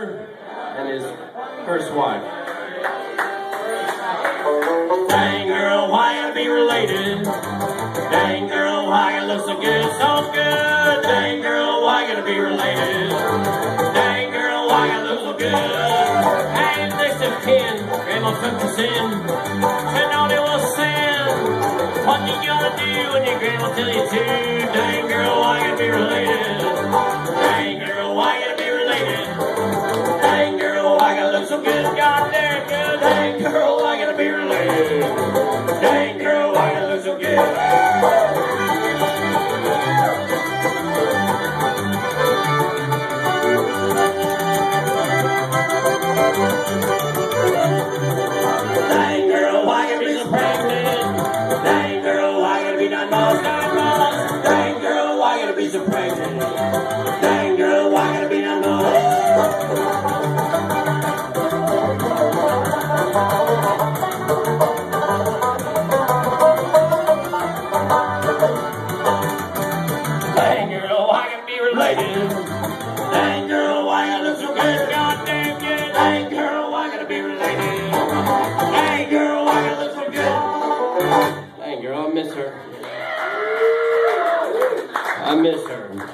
and his first wife. Dang girl, why I be related? Dang girl, why I look so good, so good? Dang girl, why I gotta be related? Dang girl, why I look so good? And next of kin, grandma cooked us in, and all it was sin. What you gonna do when your grandma tell you to? Dang girl, I gotta look so good. Dang girl, why be so pregnant? Dang girl, why you look so good? Goddamn good. Girl, why gotta be related? Girl, why look so good? Girl, I miss her. I miss her.